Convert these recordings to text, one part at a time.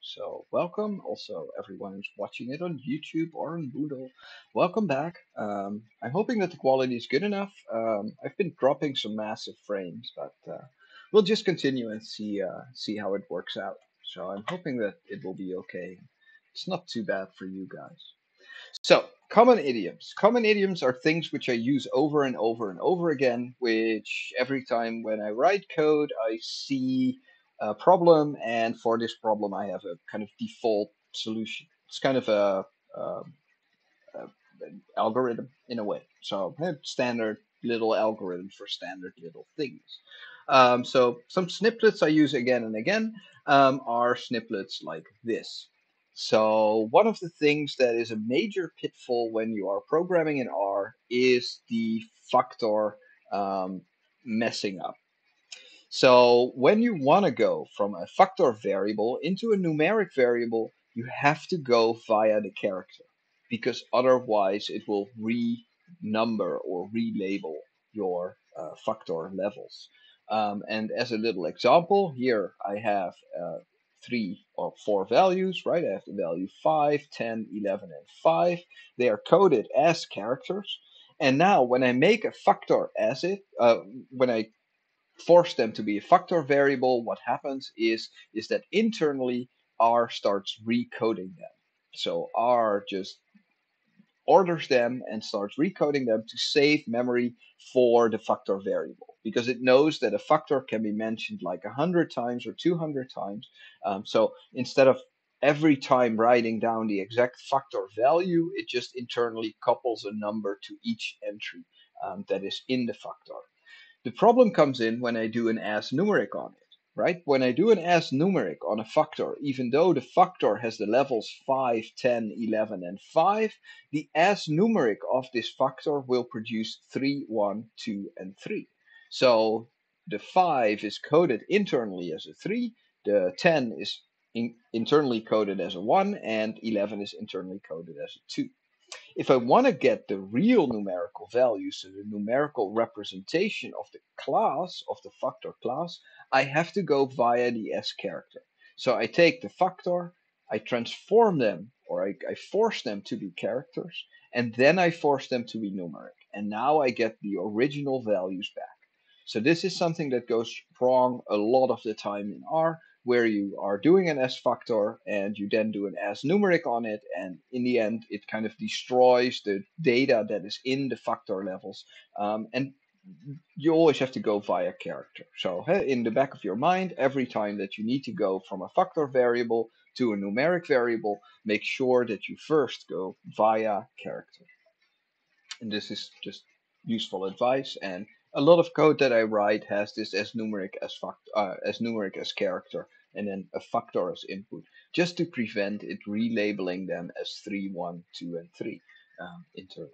So welcome, also everyone who's watching it on YouTube or on Moodle. Welcome back. Um, I'm hoping that the quality is good enough. Um, I've been dropping some massive frames, but uh, we'll just continue and see uh, see how it works out. So I'm hoping that it will be okay. It's not too bad for you guys. So common idioms. Common idioms are things which I use over and over and over again, which every time when I write code, I see a problem, and for this problem, I have a kind of default solution. It's kind of a, a, a algorithm in a way. So eh, standard little algorithm for standard little things. Um, so some snippets I use again and again um, are snippets like this. So one of the things that is a major pitfall when you are programming in R is the factor um, messing up. So when you want to go from a factor variable into a numeric variable, you have to go via the character because otherwise it will renumber or relabel your uh, factor levels. Um, and as a little example, here I have uh, three or four values, right? I have the value 5, 10, 11, and 5. They are coded as characters. And now when I make a factor as it, uh, when I force them to be a factor variable, what happens is, is that internally R starts recoding them. So R just orders them and starts recoding them to save memory for the factor variable because it knows that a factor can be mentioned like 100 times or 200 times. Um, so instead of every time writing down the exact factor value, it just internally couples a number to each entry um, that is in the factor. The problem comes in when I do an as numeric on it, right? When I do an as numeric on a factor, even though the factor has the levels 5, 10, 11, and 5, the as numeric of this factor will produce 3, 1, 2, and 3. So the 5 is coded internally as a 3, the 10 is in, internally coded as a 1, and 11 is internally coded as a 2. If I want to get the real numerical value, so the numerical representation of the class, of the factor class, I have to go via the as character. So I take the factor, I transform them, or I, I force them to be characters, and then I force them to be numeric. And now I get the original values back. So this is something that goes wrong a lot of the time in R, where you are doing an as factor and you then do an as numeric on it. And in the end, it kind of destroys the data that is in the factor levels. Um, and you always have to go via character. So in the back of your mind, every time that you need to go from a factor variable to a numeric variable, make sure that you first go via character. And this is just useful advice. And a lot of code that I write has this as numeric as fact, uh, as numeric as character, and then a factor as input, just to prevent it relabeling them as 3, 1, 2, and 3 um, internally.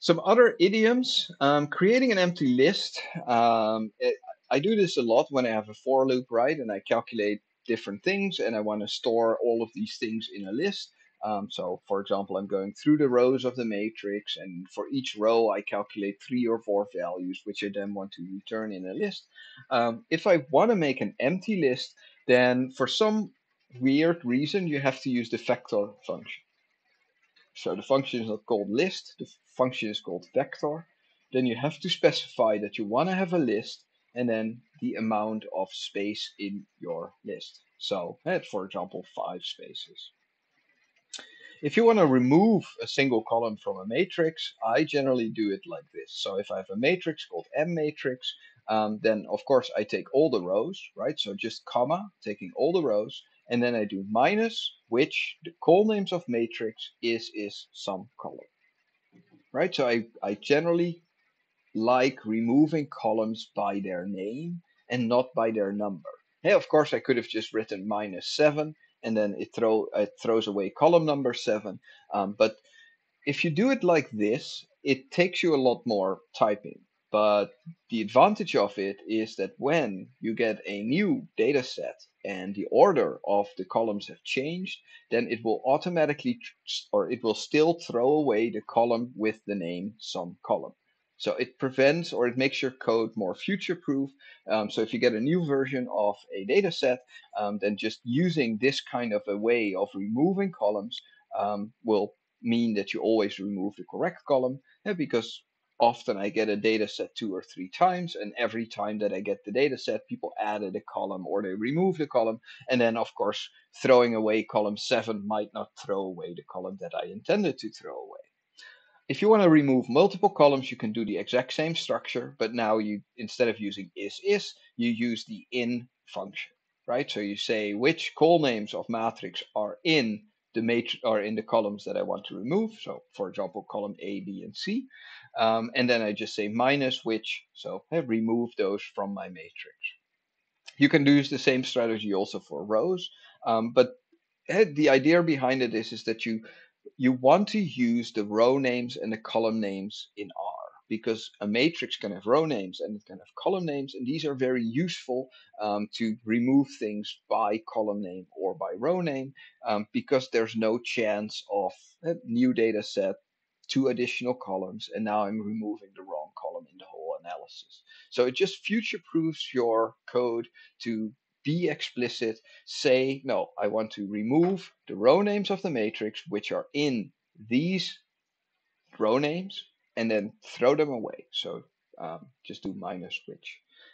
Some other idioms, um, creating an empty list. Um, it, I do this a lot when I have a for loop, right? And I calculate different things and I want to store all of these things in a list. Um, so for example, I'm going through the rows of the matrix and for each row I calculate three or four values, which I then want to return in a list. Um, if I want to make an empty list, then for some weird reason, you have to use the vector function. So the function is not called list, the function is called vector. Then you have to specify that you want to have a list and then the amount of space in your list. So, for example, five spaces. If you want to remove a single column from a matrix, I generally do it like this. So if I have a matrix called M matrix, um, then of course I take all the rows, right? So just comma, taking all the rows, and then I do minus, which the call names of matrix is is some column, right? So I, I generally like removing columns by their name and not by their number. Hey, of course I could have just written minus seven and then it throw it throws away column number seven. Um, but if you do it like this, it takes you a lot more typing. But the advantage of it is that when you get a new data set and the order of the columns have changed, then it will automatically or it will still throw away the column with the name some column. So it prevents or it makes your code more future proof. Um, so if you get a new version of a data set, um, then just using this kind of a way of removing columns um, will mean that you always remove the correct column yeah, because often I get a data set two or three times, and every time that I get the data set, people added a column or they remove the column. And then, of course, throwing away column seven might not throw away the column that I intended to throw away. If you want to remove multiple columns, you can do the exact same structure, but now you instead of using is is, you use the in function, right? So you say which call names of matrix are in the matrix are in the columns that I want to remove. So for example, column A, B, and C. Um, and then I just say minus which, so I remove those from my matrix. You can use the same strategy also for rows, um, but eh, the idea behind it is, is that you you want to use the row names and the column names in R because a matrix can have row names and it can have column names, and these are very useful um, to remove things by column name or by row name um, because there's no chance of a new data set, two additional columns, and now I'm removing the wrong column in the whole analysis. So it just future proofs your code to be explicit, say, no, I want to remove the row names of the matrix which are in these row names and then throw them away. So um, just do minus which.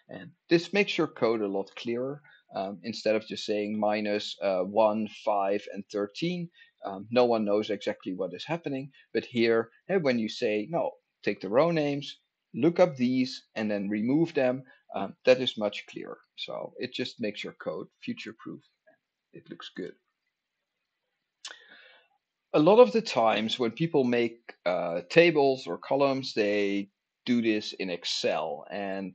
And this makes your code a lot clearer. Um, instead of just saying minus, uh, 1, 5, and 13, um, no one knows exactly what is happening. But here, hey, when you say, no, take the row names, look up these, and then remove them, um, that is much clearer. So it just makes your code future proof. It looks good a lot of the times when people make uh, tables or columns, they do this in Excel. And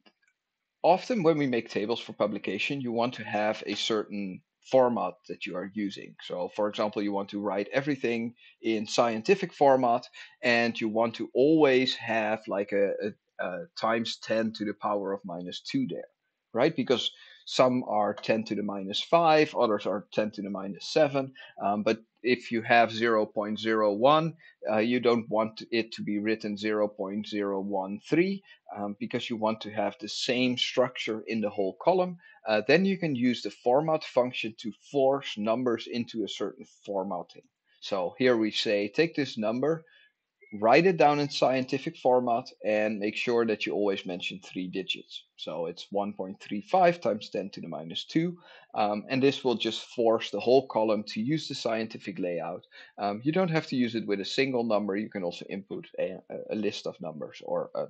often when we make tables for publication, you want to have a certain format that you are using. So, for example, you want to write everything in scientific format, and you want to always have like a, a, a times 10 to the power of minus 2 there, right? Because some are 10 to the minus 5, others are 10 to the minus 7. Um, but if you have 0.01, uh, you don't want it to be written 0.013 um, because you want to have the same structure in the whole column. Uh, then you can use the format function to force numbers into a certain formatting. So here we say, take this number, write it down in scientific format and make sure that you always mention three digits. So it's 1.35 times 10 to the minus 2. Um, and this will just force the whole column to use the scientific layout. Um, you don't have to use it with a single number. You can also input a, a list of numbers or a,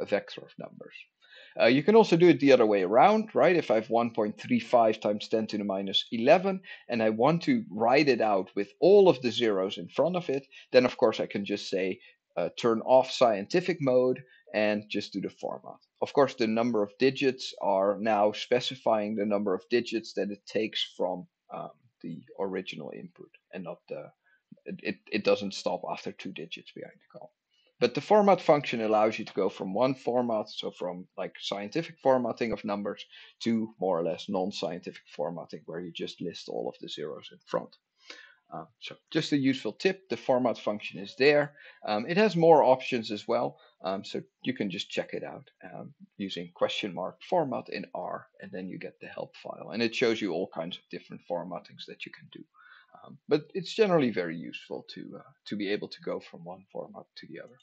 a vector of numbers. Uh, you can also do it the other way around, right? If I have 1.35 times 10 to the minus 11 and I want to write it out with all of the zeros in front of it, then of course I can just say uh, turn off scientific mode and just do the format. Of course, the number of digits are now specifying the number of digits that it takes from um, the original input and not the, it, it doesn't stop after two digits behind the column. But the format function allows you to go from one format, so from like scientific formatting of numbers to more or less non-scientific formatting where you just list all of the zeros in front. Uh, so just a useful tip, the format function is there. Um, it has more options as well, um, so you can just check it out um, using question mark format in R, and then you get the help file. And it shows you all kinds of different formattings that you can do. Um, but it's generally very useful to, uh, to be able to go from one format to the other.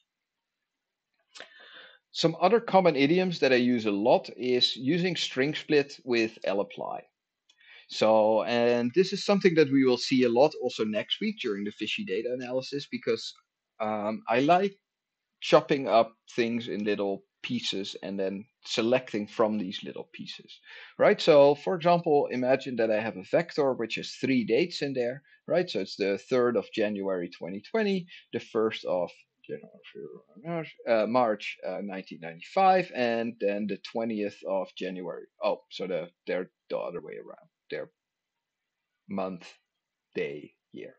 Some other common idioms that I use a lot is using string split with lapply. So, and this is something that we will see a lot also next week during the fishy data analysis because um, I like chopping up things in little pieces and then selecting from these little pieces, right? So, for example, imagine that I have a vector which has three dates in there, right? So it's the 3rd of January 2020, the 1st of uh, March uh, 1995, and then the 20th of January. Oh, so the, they're the other way around. They're month, day, year.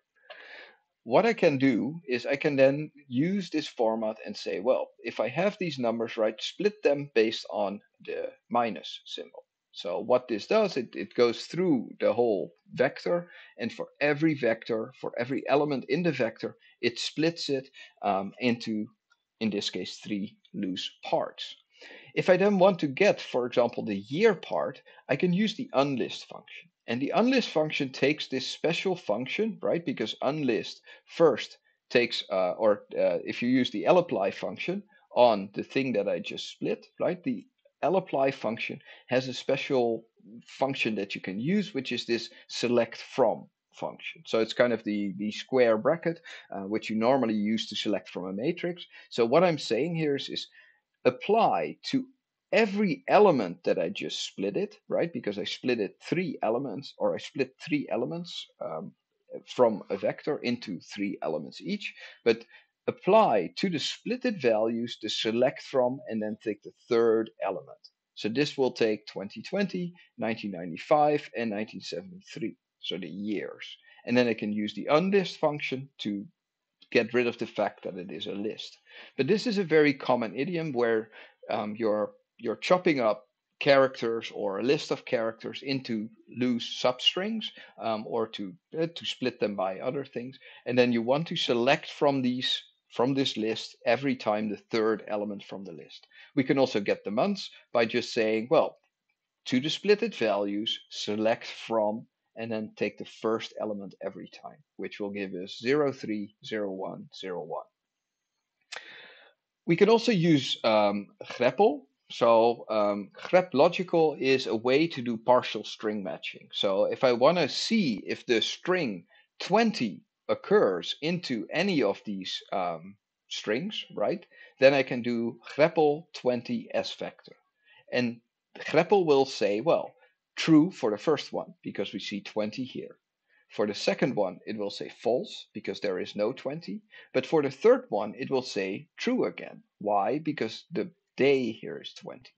What I can do is I can then use this format and say, well, if I have these numbers right, split them based on the minus symbol. So what this does, it, it goes through the whole vector, and for every vector, for every element in the vector, it splits it um, into, in this case, three loose parts. If I then want to get, for example, the year part, I can use the unlist function. And the unlist function takes this special function, right? Because unlist first takes, uh, or uh, if you use the lapply function on the thing that I just split, right? The lapply function has a special function that you can use, which is this select from function. So it's kind of the, the square bracket, uh, which you normally use to select from a matrix. So what I'm saying here is, is apply to every element that I just split it, right? Because I split it three elements, or I split three elements um, from a vector into three elements each. But apply to the splitted values the select from, and then take the third element. So this will take 2020, 1995, and 1973, so the years. And then I can use the unlist function to get rid of the fact that it is a list. But this is a very common idiom where um, you're you're chopping up characters or a list of characters into loose substrings um, or to uh, to split them by other things and then you want to select from these from this list every time the third element from the list. We can also get the months by just saying well to the splitted values select from and then take the first element every time which will give us 0 3 0 1 0 1 we can also use um, so um, grep logical is a way to do partial string matching. So if I want to see if the string 20 occurs into any of these um, strings, right, then I can do grepl 20 s vector. And grepl will say, well, true for the first one, because we see 20 here. For the second one, it will say false, because there is no 20. But for the third one, it will say true again. Why? Because the day here is 20.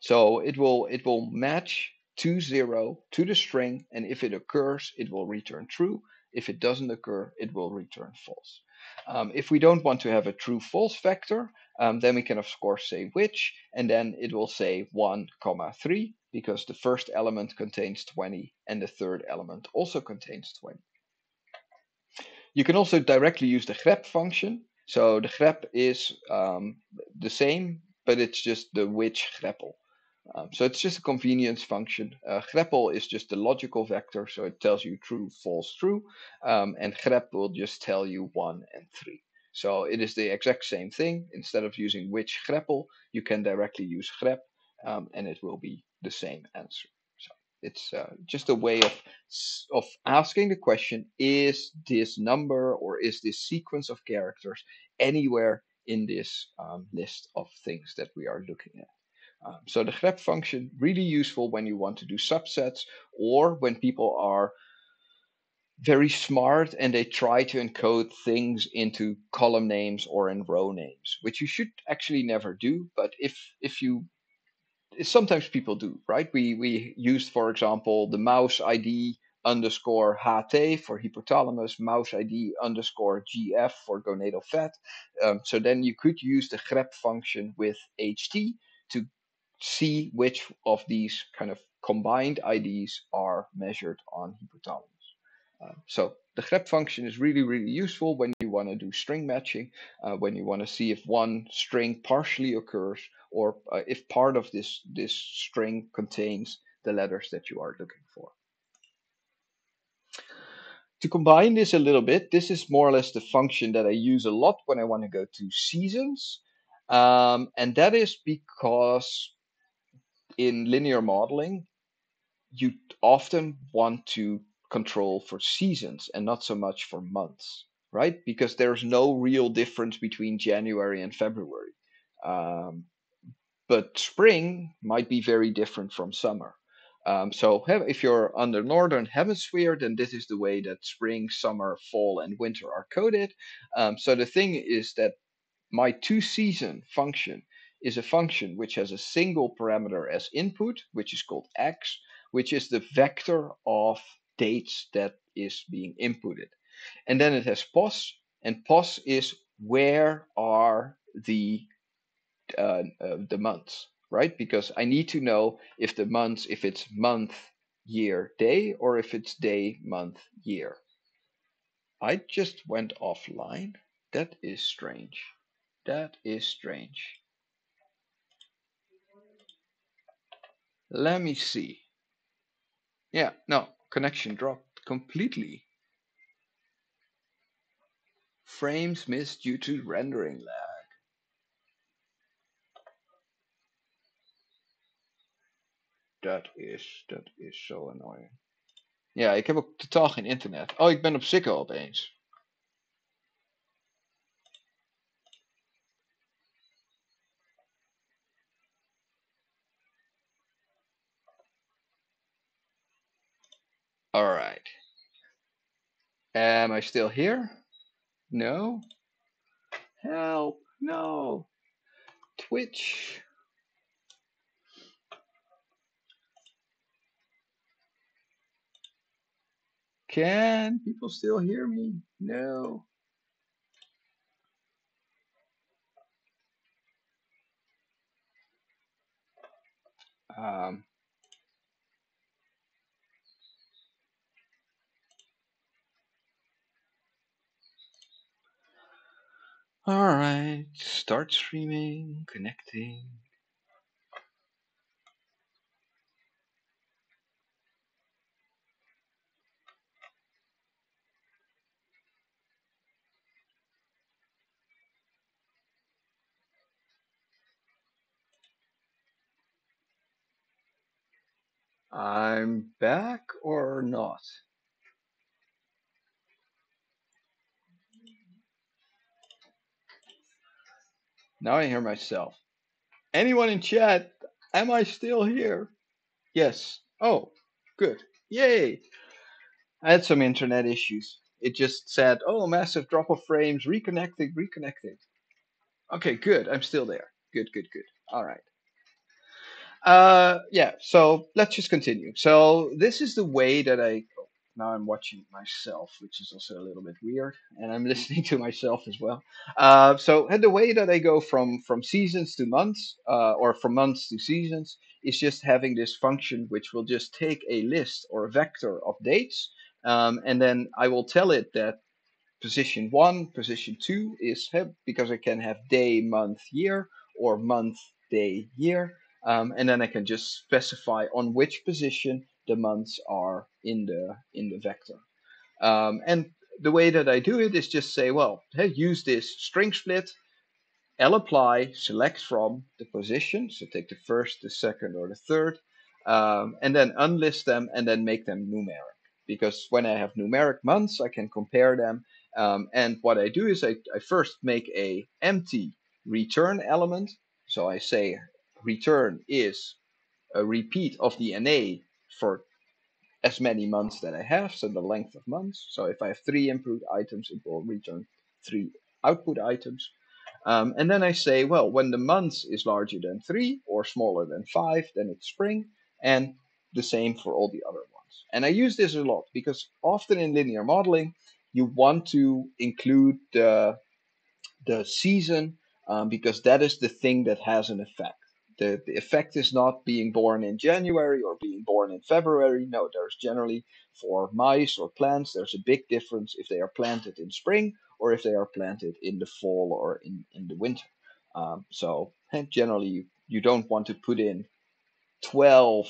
So it will it will match to zero to the string, and if it occurs, it will return true. If it doesn't occur, it will return false. Um, if we don't want to have a true false vector, um, then we can of course say which, and then it will say 1, comma 3, because the first element contains 20 and the third element also contains 20. You can also directly use the grep function. So the grep is um, the same but it's just the which grepl. Um, so it's just a convenience function. Uh, is just a logical vector, so it tells you true, false, true, um, and grep will just tell you one and three. So it is the exact same thing. Instead of using which grepl, you can directly use grep, um, and it will be the same answer. So it's uh, just a way of of asking the question: Is this number or is this sequence of characters anywhere in this um, list of things that we are looking at. Um, so the grep function really useful when you want to do subsets or when people are very smart and they try to encode things into column names or in row names, which you should actually never do. But if if you sometimes people do, right? We we used, for example, the mouse ID underscore HT for hypothalamus, mouse ID underscore GF for gonadal fat. Um, so then you could use the grep function with HT to see which of these kind of combined IDs are measured on hypothalamus. Uh, so the grep function is really, really useful when you want to do string matching, uh, when you want to see if one string partially occurs or uh, if part of this, this string contains the letters that you are looking for to combine this a little bit, this is more or less the function that I use a lot when I want to go to seasons. Um, and that is because in linear modeling, you often want to control for seasons and not so much for months, right? Because there's no real difference between January and February. Um, but spring might be very different from summer. Um, so if you're on the northern hemisphere, then this is the way that spring, summer, fall, and winter are coded. Um, so the thing is that my two season function is a function which has a single parameter as input, which is called x, which is the vector of dates that is being inputted. And then it has pos, and pos is where are the uh, uh, the months right? Because I need to know if the months, if it's month, year, day, or if it's day, month, year. I just went offline. That is strange. That is strange. Let me see. Yeah, no, connection dropped completely. Frames missed due to rendering lag. Dat is, dat is zo annoying. Ja, ik heb ook totaal geen internet. Oh, ik ben op Ziggo opeens. Alright. Am I still here? No? Help! No! Twitch! Can people still hear me? No. Um, Alright, start streaming, connecting. I'm back or not? Now I hear myself. Anyone in chat? Am I still here? Yes. Oh, good. Yay! I had some internet issues. It just said, oh, massive drop of frames, reconnecting, reconnecting. Okay, good. I'm still there. Good, good, good. All right. Uh, yeah, so let's just continue. So this is the way that I, now I'm watching myself, which is also a little bit weird, and I'm listening to myself as well. Uh, so and the way that I go from from seasons to months, uh, or from months to seasons, is just having this function which will just take a list or a vector of dates, um, and then I will tell it that position one, position two is because I can have day, month, year, or month, day, year. Um, and then I can just specify on which position the months are in the in the vector. Um, and the way that I do it is just say, well, hey, use this string split, lapply, select from the position, so take the first, the second, or the third, um, and then unlist them and then make them numeric. Because when I have numeric months, I can compare them. Um, and what I do is I, I first make a empty return element. So I say return is a repeat of the NA for as many months that I have, so the length of months. So if I have three input items, it will return three output items. Um, and then I say, well, when the month is larger than three or smaller than five, then it's spring, and the same for all the other ones. And I use this a lot because often in linear modeling, you want to include the, the season um, because that is the thing that has an effect the, the effect is not being born in January or being born in February. No, there's generally for mice or plants, there's a big difference if they are planted in spring or if they are planted in the fall or in, in the winter. Um, so generally, you, you don't want to put in 12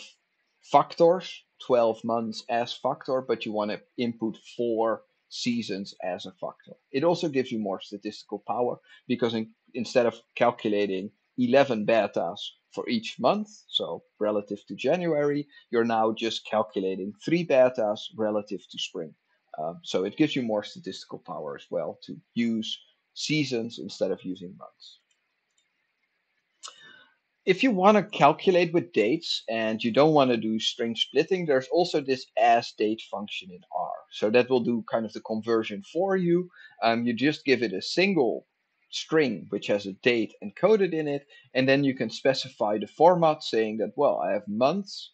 factors, 12 months as factor, but you want to input four seasons as a factor. It also gives you more statistical power because in, instead of calculating 11 betas for each month. So relative to January, you're now just calculating three betas relative to spring. Um, so it gives you more statistical power as well to use seasons instead of using months. If you want to calculate with dates and you don't want to do string splitting, there's also this as date function in R. So that will do kind of the conversion for you. Um, you just give it a single string which has a date encoded in it, and then you can specify the format saying that, well, I have months,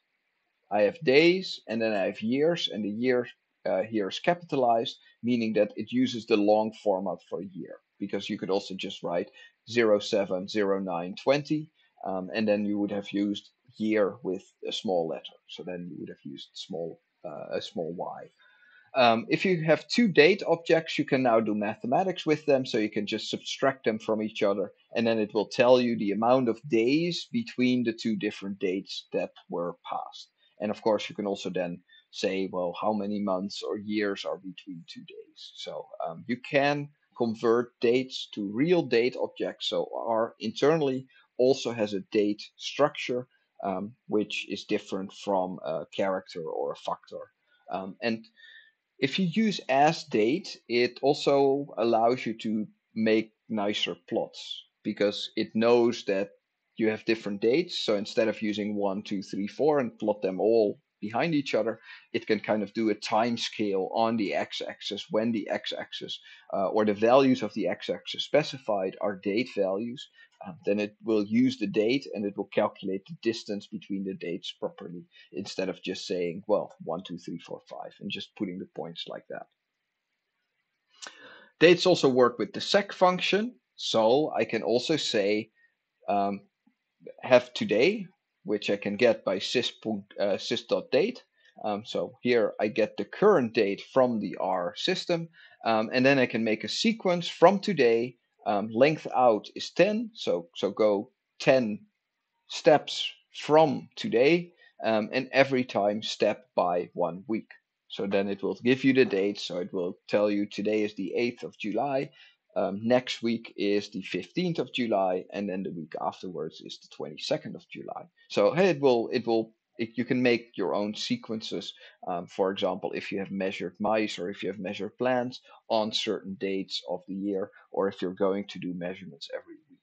I have days, and then I have years, and the year uh, here is capitalized, meaning that it uses the long format for a year. Because you could also just write 070920, um, and then you would have used year with a small letter. So then you would have used small uh, a small y. Um, if you have two date objects, you can now do mathematics with them. So you can just subtract them from each other, and then it will tell you the amount of days between the two different dates that were passed. And of course, you can also then say, well, how many months or years are between two days. So um, you can convert dates to real date objects. So R internally also has a date structure, um, which is different from a character or a factor. Um, and if you use as date, it also allows you to make nicer plots because it knows that you have different dates. So instead of using one, two, three, four and plot them all behind each other, it can kind of do a time scale on the x-axis when the x-axis uh, or the values of the x-axis specified are date values. Um, then it will use the date and it will calculate the distance between the dates properly instead of just saying, well, one, two, three, four, five, and just putting the points like that. Dates also work with the seq function. So I can also say um, have today which I can get by uh, sys.date. Um, so here I get the current date from the R system, um, and then I can make a sequence from today. Um, length out is 10, so so go 10 steps from today, um, and every time step by one week. So then it will give you the date. So it will tell you today is the 8th of July, um, next week is the 15th of July, and then the week afterwards is the 22nd of July. So hey, it will it will it, you can make your own sequences. Um, for example, if you have measured mice or if you have measured plants on certain dates of the year, or if you're going to do measurements every week.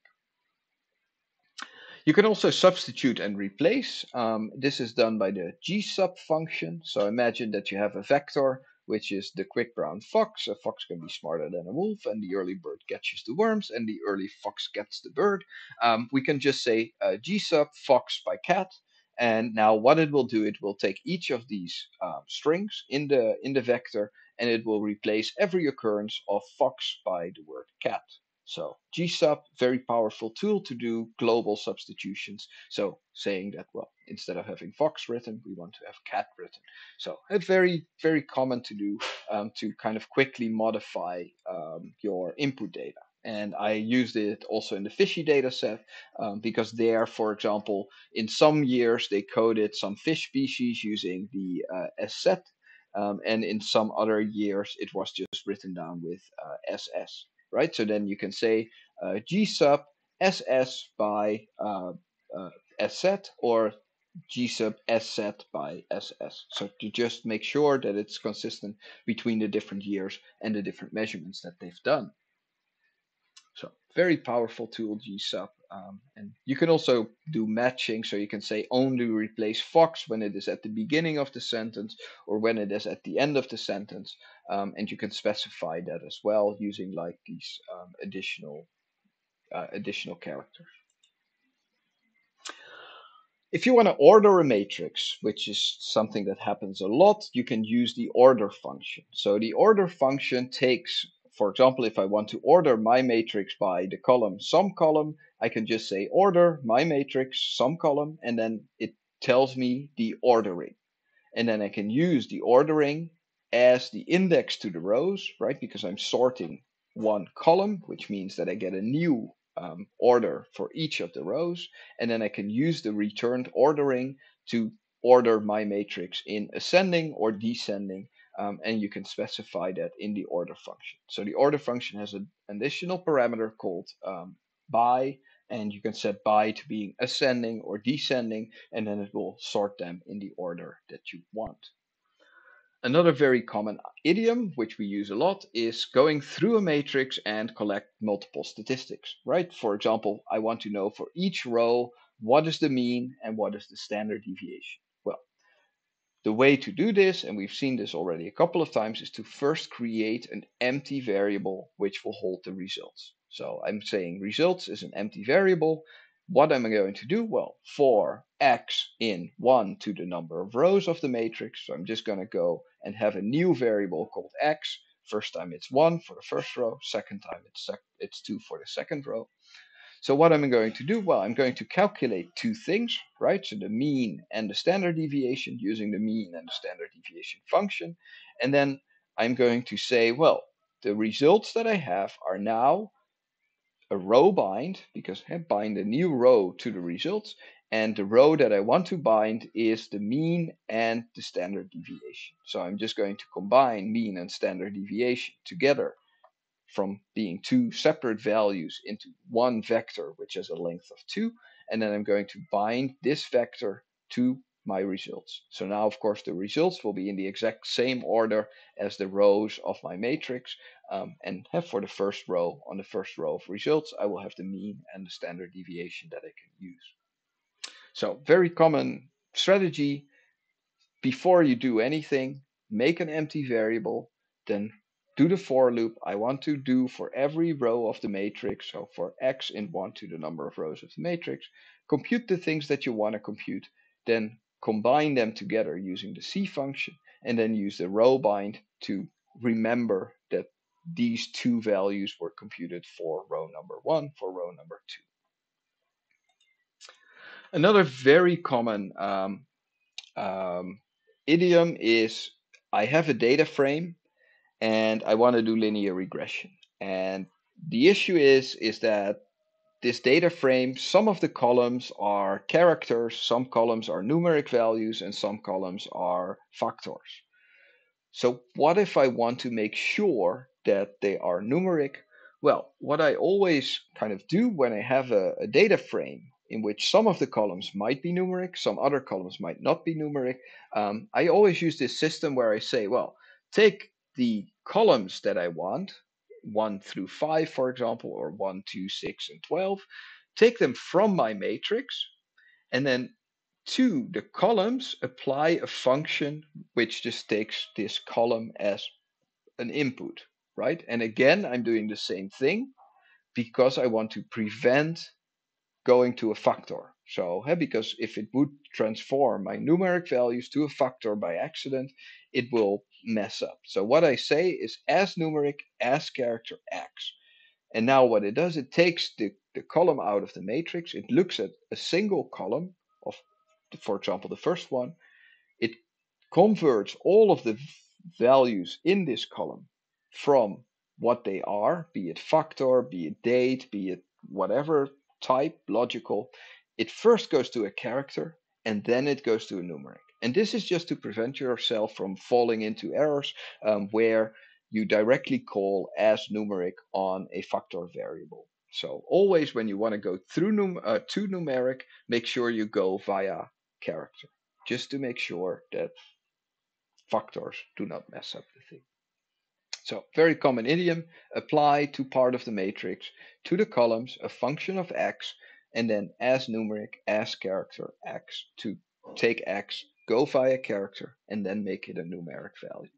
You can also substitute and replace. Um, this is done by the gsub function. So imagine that you have a vector which is the quick brown fox. A fox can be smarter than a wolf, and the early bird catches the worms, and the early fox gets the bird. Um, we can just say uh, gsub fox by cat, and now what it will do, it will take each of these uh, strings in the in the vector, and it will replace every occurrence of fox by the word cat. So gsub, very powerful tool to do global substitutions. So saying that, well, instead of having Fox written, we want to have cat written. So it's very, very common to do um, to kind of quickly modify um, your input data. And I used it also in the fishy data set um, because there, for example, in some years they coded some fish species using the uh, SZ, um, and in some other years it was just written down with uh, SS right? So then you can say uh, g sub ss by uh, uh, or g sub sz by ss. So to just make sure that it's consistent between the different years and the different measurements that they've done. Very powerful tool, gsub. Um, and you can also do matching. So you can say only replace Fox when it is at the beginning of the sentence or when it is at the end of the sentence. Um, and you can specify that as well using like these um, additional uh, additional characters. If you want to order a matrix, which is something that happens a lot, you can use the order function. So the order function takes for example, if I want to order my matrix by the column sum column, I can just say order my matrix sum column, and then it tells me the ordering. And then I can use the ordering as the index to the rows, right? Because I'm sorting one column, which means that I get a new um, order for each of the rows. And then I can use the returned ordering to order my matrix in ascending or descending um, and you can specify that in the order function. So the order function has an additional parameter called um, by, and you can set by to being ascending or descending, and then it will sort them in the order that you want. Another very common idiom, which we use a lot, is going through a matrix and collect multiple statistics, right? For example, I want to know for each row, what is the mean and what is the standard deviation? The way to do this, and we've seen this already a couple of times, is to first create an empty variable which will hold the results. So I'm saying results is an empty variable. What am I going to do? Well, for x in 1 to the number of rows of the matrix, so I'm just going to go and have a new variable called x. First time it's 1 for the first row, second time it's, it's 2 for the second row. So what am I going to do? Well, I'm going to calculate two things, right? So the mean and the standard deviation using the mean and the standard deviation function. And then I'm going to say, well, the results that I have are now a row bind because I bind a new row to the results and the row that I want to bind is the mean and the standard deviation. So I'm just going to combine mean and standard deviation together from being two separate values into one vector which has a length of 2 and then I'm going to bind this vector to my results. So now of course the results will be in the exact same order as the rows of my matrix um, and have for the first row on the first row of results I will have the mean and the standard deviation that I can use. So very common strategy before you do anything make an empty variable then do the for loop I want to do for every row of the matrix, so for x in 1 to the number of rows of the matrix, compute the things that you want to compute, then combine them together using the C function, and then use the row bind to remember that these two values were computed for row number 1, for row number 2. Another very common um, um, idiom is I have a data frame and I want to do linear regression. And the issue is is that this data frame, some of the columns are characters, some columns are numeric values, and some columns are factors. So what if I want to make sure that they are numeric? Well, what I always kind of do when I have a, a data frame in which some of the columns might be numeric, some other columns might not be numeric, um, I always use this system where I say, well, take the columns that I want, 1 through 5, for example, or 1, 2, 6, and 12, take them from my matrix, and then to the columns, apply a function which just takes this column as an input, right? And again, I'm doing the same thing because I want to prevent going to a factor. So, because if it would transform my numeric values to a factor by accident, it will mess up. So what I say is as numeric as character x. And now what it does, it takes the, the column out of the matrix. It looks at a single column of, for example, the first one. It converts all of the values in this column from what they are, be it factor, be it date, be it whatever type, logical. It first goes to a character and then it goes to a numeric. And this is just to prevent yourself from falling into errors um, where you directly call as numeric on a factor variable. So always when you want to go through num uh, to numeric, make sure you go via character, just to make sure that factors do not mess up the thing. So very common idiom, apply to part of the matrix, to the columns, a function of x, and then as numeric, as character x, to take x go via character, and then make it a numeric value.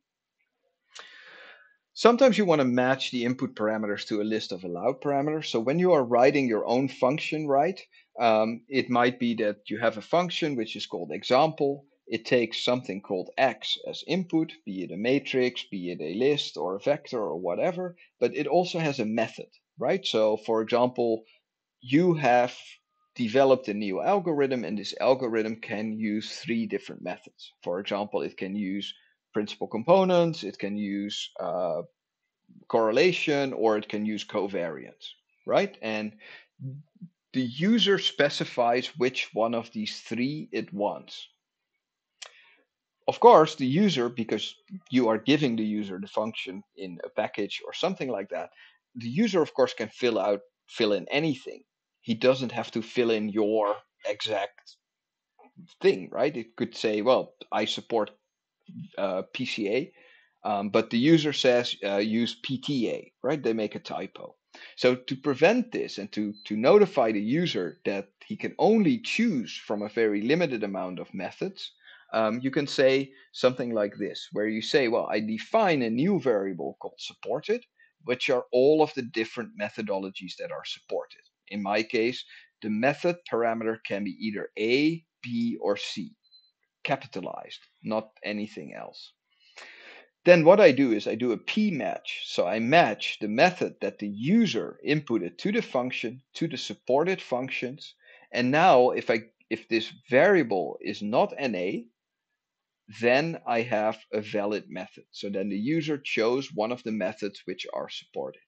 Sometimes you want to match the input parameters to a list of allowed parameters. So when you are writing your own function, right, um, it might be that you have a function which is called example. It takes something called x as input, be it a matrix, be it a list or a vector or whatever, but it also has a method, right? So for example, you have developed a new algorithm, and this algorithm can use three different methods. For example, it can use principal components, it can use uh, correlation, or it can use covariance, right? And the user specifies which one of these three it wants. Of course, the user, because you are giving the user the function in a package or something like that, the user, of course, can fill out, fill in anything he doesn't have to fill in your exact thing, right? It could say, well, I support uh, PCA, um, but the user says uh, use PTA, right? They make a typo. So to prevent this and to, to notify the user that he can only choose from a very limited amount of methods, um, you can say something like this, where you say, well, I define a new variable called supported, which are all of the different methodologies that are supported. In my case, the method parameter can be either A, B, or C, capitalized, not anything else. Then what I do is I do a p match. So I match the method that the user inputted to the function to the supported functions. And now if I if this variable is not NA, then I have a valid method. So then the user chose one of the methods which are supported.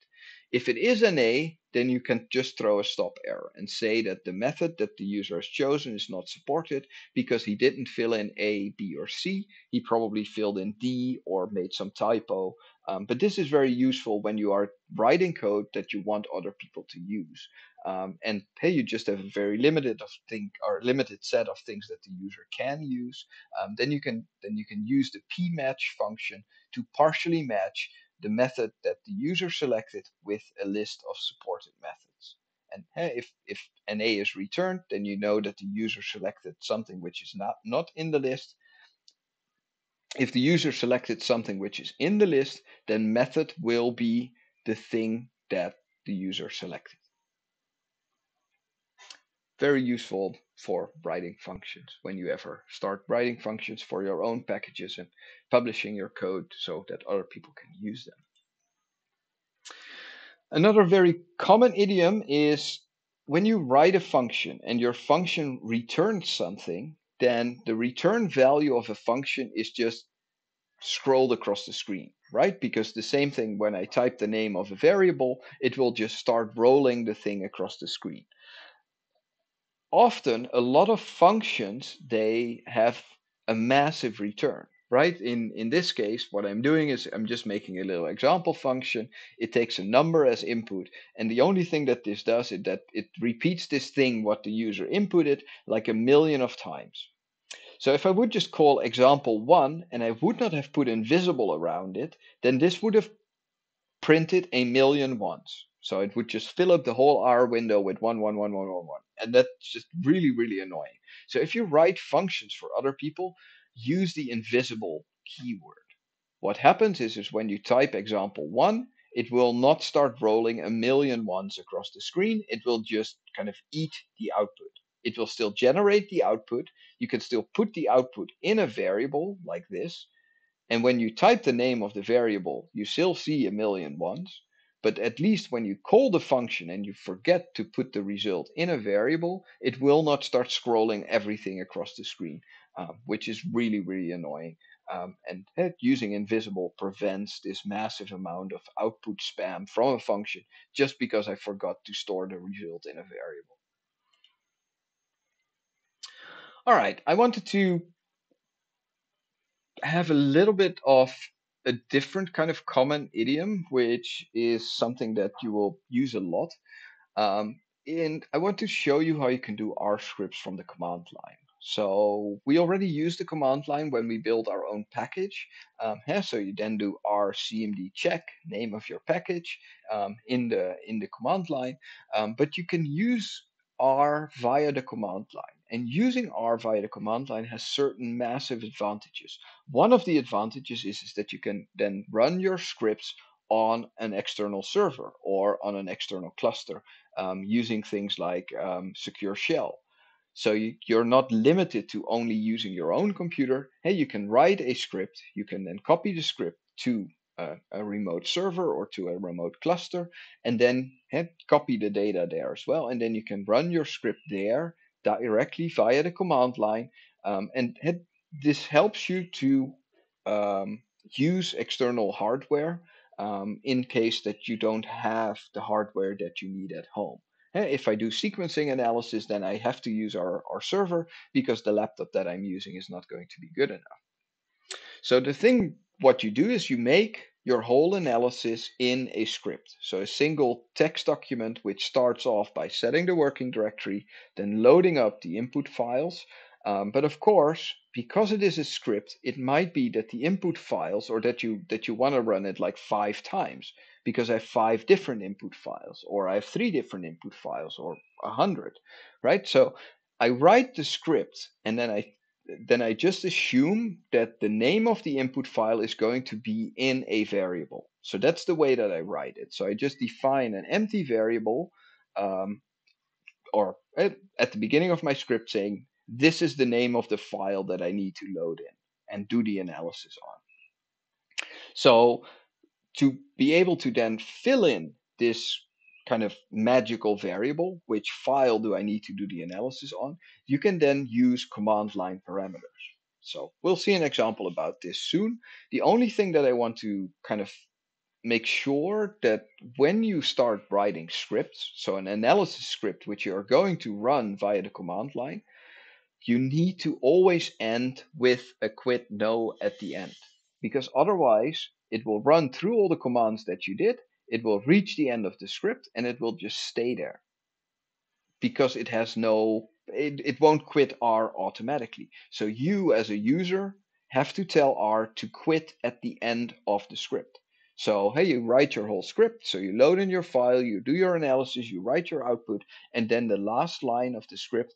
If it is an A, then you can just throw a stop error and say that the method that the user has chosen is not supported because he didn't fill in A, B, or C. He probably filled in D or made some typo. Um, but this is very useful when you are writing code that you want other people to use. Um, and hey, you just have a very limited of thing or limited set of things that the user can use. Um, then you can then you can use the p match function to partially match the method that the user selected with a list of supported methods. And if, if an A is returned, then you know that the user selected something which is not, not in the list. If the user selected something which is in the list, then method will be the thing that the user selected. Very useful for writing functions when you ever start writing functions for your own packages and publishing your code so that other people can use them. Another very common idiom is when you write a function and your function returns something, then the return value of a function is just scrolled across the screen, right? Because the same thing when I type the name of a variable, it will just start rolling the thing across the screen often a lot of functions they have a massive return right? In in this case what i'm doing is i'm just making a little example function. It takes a number as input and the only thing that this does is that it repeats this thing what the user inputted like a million of times. So if i would just call example 1 and i would not have put invisible around it then this would have printed a million ones so it would just fill up the whole R window with one, one, one, one, one, one. And that's just really, really annoying. So if you write functions for other people, use the invisible keyword. What happens is, is when you type example one, it will not start rolling a million ones across the screen. It will just kind of eat the output. It will still generate the output. You can still put the output in a variable like this. And when you type the name of the variable, you still see a million ones. But at least when you call the function and you forget to put the result in a variable, it will not start scrolling everything across the screen, um, which is really, really annoying. Um, and uh, using invisible prevents this massive amount of output spam from a function just because I forgot to store the result in a variable. All right, I wanted to have a little bit of a different kind of common idiom, which is something that you will use a lot. Um, and I want to show you how you can do R scripts from the command line. So we already use the command line when we build our own package. Um, yeah, so you then do R cmd check name of your package um, in the in the command line. Um, but you can use R via the command line. And using R via the command line has certain massive advantages. One of the advantages is, is that you can then run your scripts on an external server or on an external cluster um, using things like um, Secure Shell. So you, you're not limited to only using your own computer. Hey, you can write a script, you can then copy the script to a, a, remote server or to a remote cluster and then copy the data there as well. And then you can run your script there directly via the command line. Um, and this helps you to um, use external hardware um, in case that you don't have the hardware that you need at home. If I do sequencing analysis, then I have to use our, our server because the laptop that I'm using is not going to be good enough. So the thing what you do is you make your whole analysis in a script. So a single text document which starts off by setting the working directory, then loading up the input files. Um, but of course, because it is a script, it might be that the input files or that you that you want to run it like five times because I have five different input files or I have three different input files or a hundred, right? So I write the script and then I then I just assume that the name of the input file is going to be in a variable. So that's the way that I write it. So I just define an empty variable um, or at, at the beginning of my script saying, this is the name of the file that I need to load in and do the analysis on. So to be able to then fill in this kind of magical variable, which file do I need to do the analysis on, you can then use command line parameters. So we'll see an example about this soon. The only thing that I want to kind of make sure that when you start writing scripts, so an analysis script which you are going to run via the command line, you need to always end with a quit no at the end. Because otherwise, it will run through all the commands that you did, it will reach the end of the script, and it will just stay there. Because it has no, it, it won't quit R automatically. So you as a user have to tell R to quit at the end of the script. So, hey, you write your whole script. So you load in your file, you do your analysis, you write your output, and then the last line of the script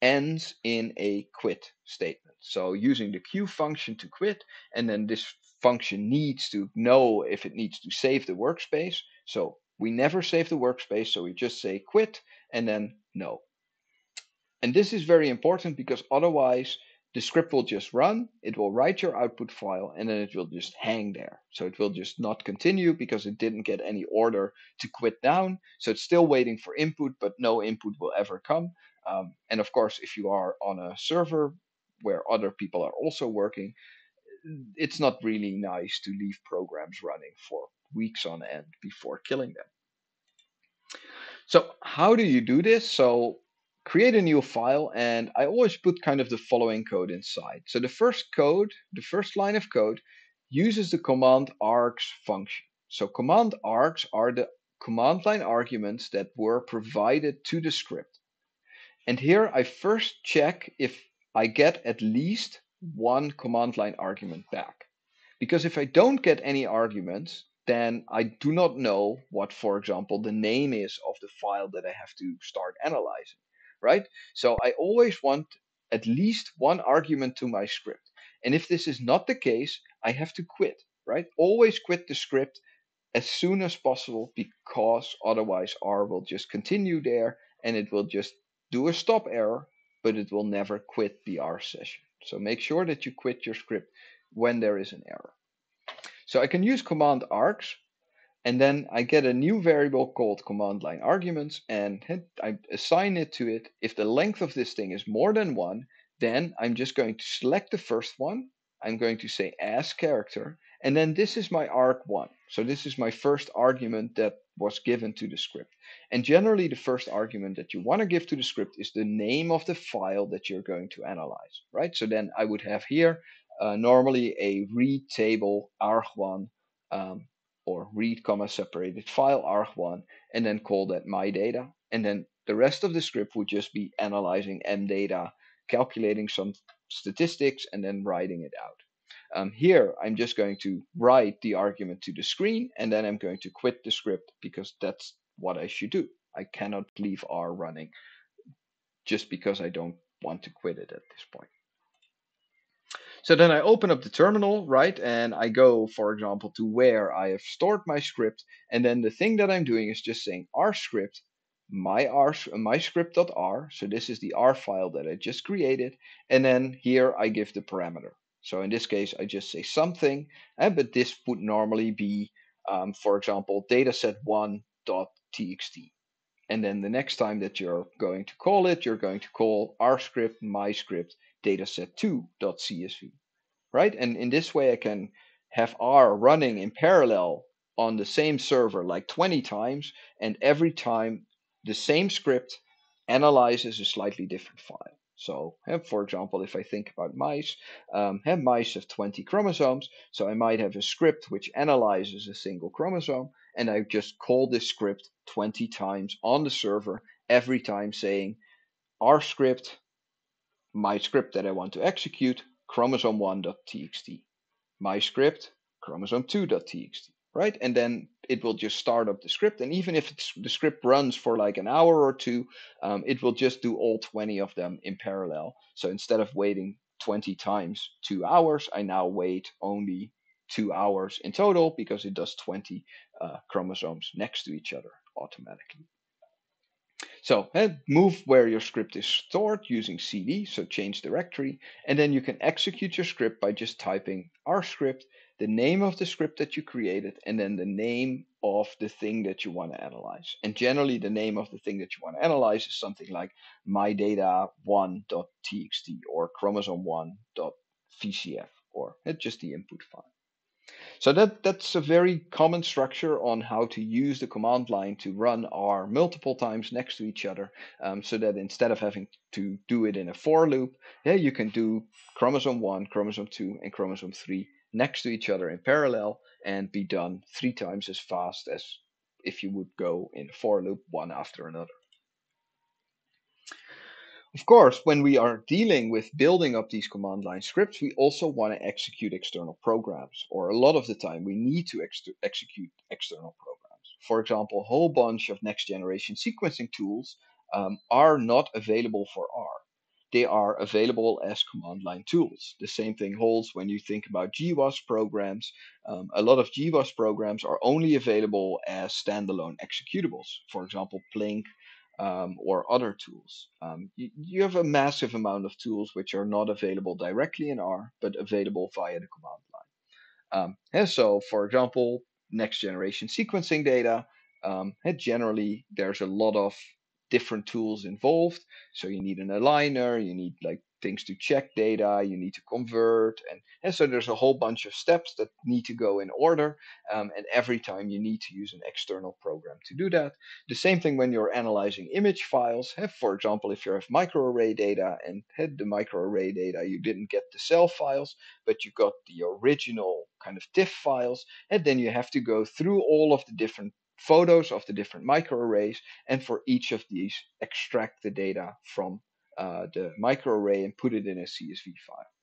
ends in a quit statement. So using the Q function to quit, and then this function needs to know if it needs to save the workspace. So we never save the workspace, so we just say quit and then no. And this is very important because otherwise the script will just run, it will write your output file, and then it will just hang there. So it will just not continue because it didn't get any order to quit down. So it's still waiting for input, but no input will ever come. Um, and of course, if you are on a server where other people are also working, it's not really nice to leave programs running for weeks on end before killing them. So how do you do this? So create a new file and I always put kind of the following code inside. So the first code, the first line of code uses the command args function. So command args are the command line arguments that were provided to the script. And here I first check if I get at least one command line argument back. Because if I don't get any arguments, then I do not know what, for example, the name is of the file that I have to start analyzing right? So I always want at least one argument to my script. And if this is not the case, I have to quit, right? Always quit the script as soon as possible because otherwise R will just continue there and it will just do a stop error, but it will never quit the R session. So make sure that you quit your script when there is an error. So I can use command args and then I get a new variable called command line arguments and I assign it to it. If the length of this thing is more than one, then I'm just going to select the first one. I'm going to say as character, and then this is my arg1. So this is my first argument that was given to the script. And generally the first argument that you want to give to the script is the name of the file that you're going to analyze, right? So then I would have here uh, normally a read table arg1 um, or read comma separated file arg1 and then call that my data and then the rest of the script would just be analyzing m data calculating some statistics and then writing it out um, here i'm just going to write the argument to the screen and then i'm going to quit the script because that's what i should do i cannot leave r running just because i don't want to quit it at this point so then I open up the terminal, right? And I go, for example, to where I have stored my script. And then the thing that I'm doing is just saying R script, my R, my script.r. So this is the R file that I just created. And then here I give the parameter. So in this case, I just say something, uh, but this would normally be, um, for example, dataset1.txt. And then the next time that you're going to call it, you're going to call R script, my script, dataset2.csv, right? And in this way, I can have R running in parallel on the same server like 20 times, and every time the same script analyzes a slightly different file. So, for example, if I think about mice, um, have mice have 20 chromosomes, so I might have a script which analyzes a single chromosome, and I just call this script 20 times on the server, every time saying R script my script that I want to execute, chromosome1.txt. My script, chromosome2.txt, right? And then it will just start up the script. And even if the script runs for like an hour or two, um, it will just do all 20 of them in parallel. So instead of waiting 20 times two hours, I now wait only two hours in total because it does 20 uh, chromosomes next to each other automatically. So move where your script is stored using cd, so change directory, and then you can execute your script by just typing R script the name of the script that you created, and then the name of the thing that you want to analyze. And generally, the name of the thing that you want to analyze is something like mydata1.txt or chromosome1.vcf or just the input file. So that, that's a very common structure on how to use the command line to run R multiple times next to each other um, so that instead of having to do it in a for loop, yeah, you can do chromosome 1, chromosome 2, and chromosome 3 next to each other in parallel and be done three times as fast as if you would go in a for loop one after another. Of course, when we are dealing with building up these command line scripts, we also want to execute external programs, or a lot of the time we need to ex execute external programs. For example, a whole bunch of next generation sequencing tools um, are not available for R. They are available as command line tools. The same thing holds when you think about GWAS programs. Um, a lot of GWAS programs are only available as standalone executables. For example, Plink um, or other tools. Um, you, you, have a massive amount of tools which are not available directly in R, but available via the command line. Um, and so, for example, next generation sequencing data, um, generally there's a lot of different tools involved. So you need an aligner, you need like things to check data, you need to convert, and, and so there's a whole bunch of steps that need to go in order. Um, and every time you need to use an external program to do that. The same thing when you're analyzing image files. Have, for example, if you have microarray data and had the microarray data, you didn't get the CEL files, but you got the original kind of TIFF files, and then you have to go through all of the different photos of the different microarrays and for each of these extract the data from uh, the microarray and put it in a CSV file.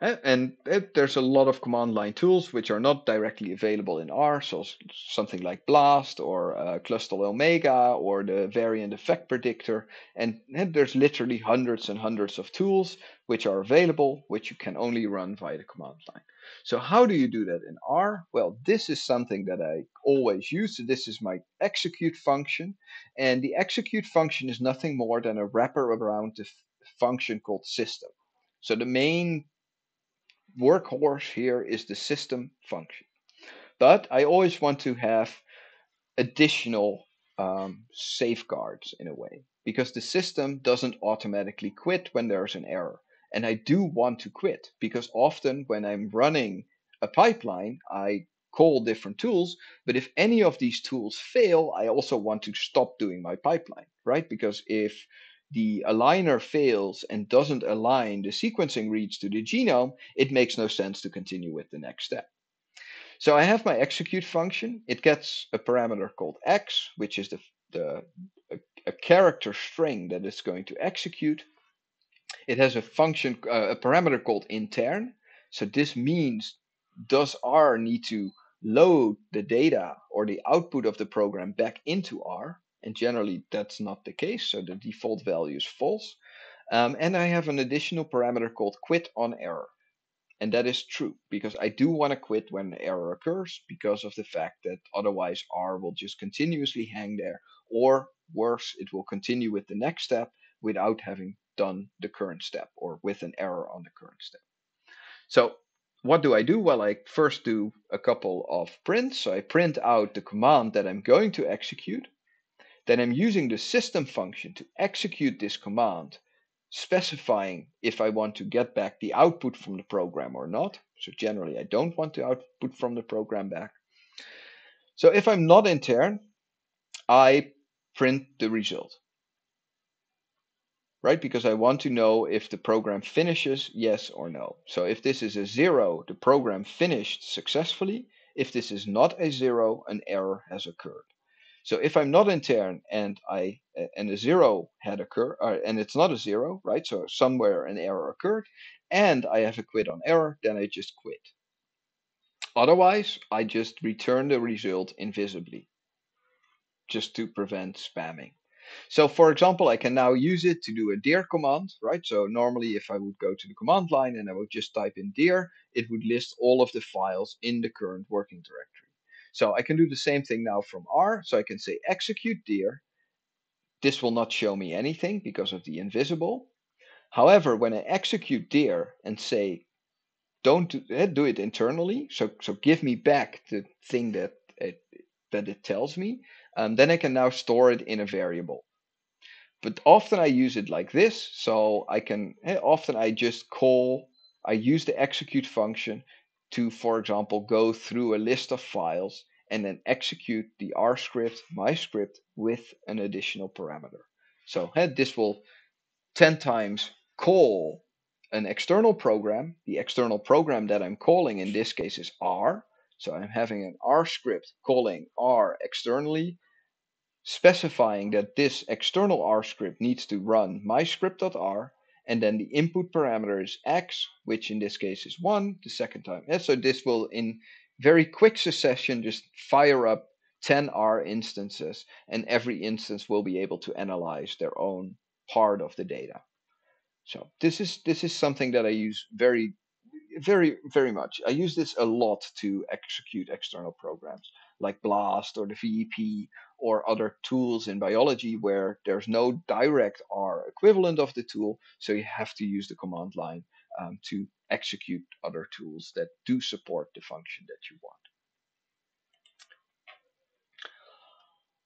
Eh, and eh, there's a lot of command line tools which are not directly available in R, so something like BLAST or uh, Clustal Omega or the variant effect predictor. And, and, there's literally hundreds and hundreds of tools which are available, which you can only run via the command line. So how do you do that in R? Well, this is something that I always use. So this is my execute function. And the execute function is nothing more than a wrapper around the function called system. So the main workhorse here is the system function. But I always want to have additional um, safeguards in a way because the system doesn't automatically quit when there's an error. And I do want to quit because often when I'm running a pipeline, I call different tools. But if any of these tools fail, I also want to stop doing my pipeline, right? Because if the aligner fails and doesn't align the sequencing reads to the genome, it makes no sense to continue with the next step. So I have my execute function. It gets a parameter called x, which is the, the a, a character string that it's going to execute. It has a function, uh, a parameter called intern. So this means does R need to load the data or the output of the program back into R? And generally that's not the case, so the default value is false. Um, and I have an additional parameter called quit on error. And that is true because I do want to quit when an error occurs because of the fact that otherwise R will just continuously hang there or worse, it will continue with the next step without having done the current step or with an error on the current step. So what do I do? Well, I first do a couple of prints. So I print out the command that I'm going to execute. Then I'm using the system function to execute this command, specifying if I want to get back the output from the program or not. So generally, I don't want the output from the program back. So if I'm not intern, I print the result. Right, because I want to know if the program finishes, yes or no. So if this is a zero, the program finished successfully. If this is not a zero, an error has occurred. So if I'm not intern and I and a zero had occurred, uh, and it's not a zero, right? So somewhere an error occurred, and I have a quit on error, then I just quit. Otherwise, I just return the result invisibly, just to prevent spamming. So for example, I can now use it to do a dir command, right? So normally if I would go to the command line and I would just type in dir, it would list all of the files in the current working directory. So I can do the same thing now from R. So I can say execute dir. This will not show me anything because of the invisible. However, when I execute dir and say don't do, eh, do it internally. So so give me back the thing that it that it tells me. Um, then I can now store it in a variable. But often I use it like this. So I can eh, often I just call I use the execute function to, for example, go through a list of files and then execute the R script, my script, with an additional parameter. So this will 10 times call an external program. The external program that I'm calling in this case is R. So I'm having an R script calling R externally, specifying that this external R script needs to run my script.r, and then the input parameter is x, which in this case is 1, the second time. And so this will, in very quick succession, just fire up 10 R instances, and every instance will be able to analyze their own part of the data. So this is this is something that I use very very very much. I use this a lot to execute external programs like BLAST or the VEP or other tools in biology where there's no direct R equivalent of the tool, so you have to use the command line um, to execute other tools that do support the function that you want.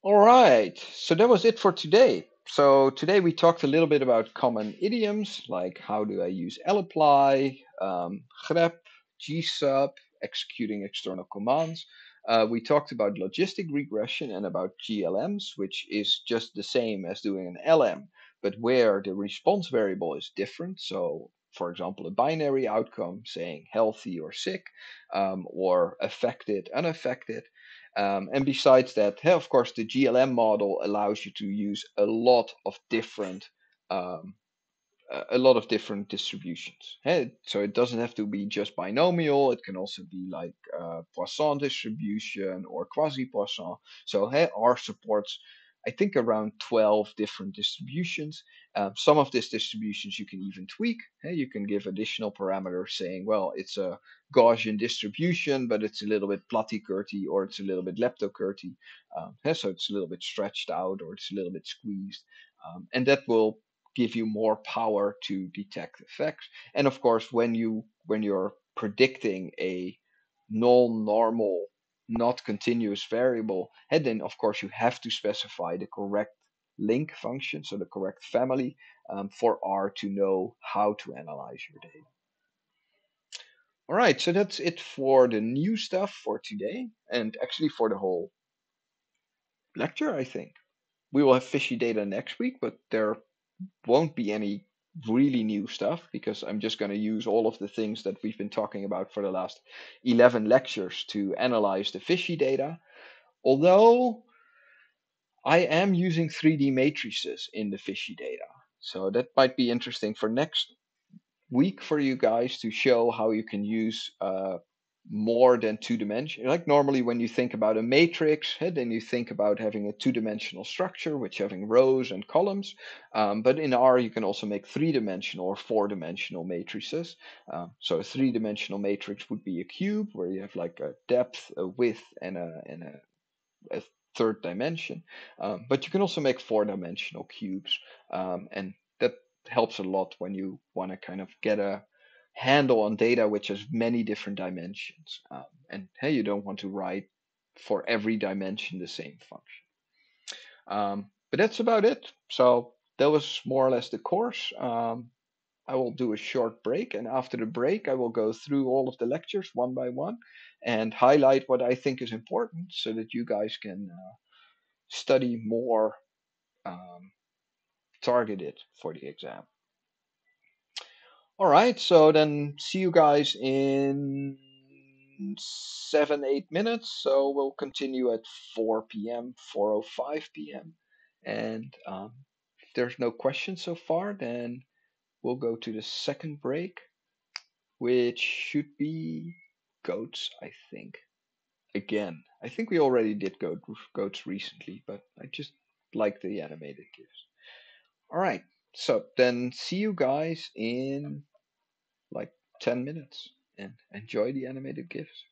All right, so that was it for today. So today we talked a little bit about common idioms, like how do I use lapply, um, grep, gsub, executing external commands. Uh, we talked about logistic regression and about GLMs, which is just the same as doing an LM, but where the response variable is different. So, for example, a binary outcome saying healthy or sick, um, or affected, unaffected. Um, and besides that, of course, the GLM model allows you to use a lot of different um, a lot of different distributions. So it doesn't have to be just binomial. It can also be like uh, Poisson distribution or quasi-Poisson. So R supports, I think, around 12 different distributions. Um, some of these distributions you can even tweak. You can give additional parameters saying, well, it's a Gaussian distribution, but it's a little bit platykurtic or it's a little bit leptokurtic. Um, so it's a little bit stretched out or it's a little bit squeezed. Um, and that will give you more power to detect effects. And of course, when you when you're predicting a null-normal, not continuous variable, and then of course you have to specify the correct link function, so the correct family um, for R to know how to analyze your data. All right, so that's it for the new stuff for today, and actually for the whole lecture, I think. We will have fishy data next week, but there won't be any really new stuff because I'm just going to use all of the things that we've been talking about for the last 11 lectures to analyze the fishy data. Although I am using 3D matrices in the fishy data. So that might be interesting for next week for you guys to show how you can use uh, more than two dimensions. Like normally when you think about a matrix, eh, then you think about having a two-dimensional structure, which having rows and columns. Um, but in R, you can also make three-dimensional or four-dimensional matrices. Um, so a three-dimensional matrix would be a cube where you have like a depth, a width, and a, and a, a third dimension. Um, but you can also make four-dimensional cubes, um, and that helps a lot when you want to kind of get a handle on data which has many different dimensions. Um, and hey, you don't want to write for every dimension the same function. Um, but that's about it. So that was more or less the course. Um, I will do a short break, and after the break, I will go through all of the lectures one by one and highlight what I think is important so that you guys can uh, study more um, targeted for the exam. All right, so then see you guys in seven, eight minutes. So we'll continue at 4 p.m., 4.05 p.m. And um, if there's no questions so far, then we'll go to the second break, which should be goats, I think. Again, I think we already did goat, goats recently, but I just like the animated GIFs. All right, so then see you guys in like 10 minutes and enjoy the animated GIFs.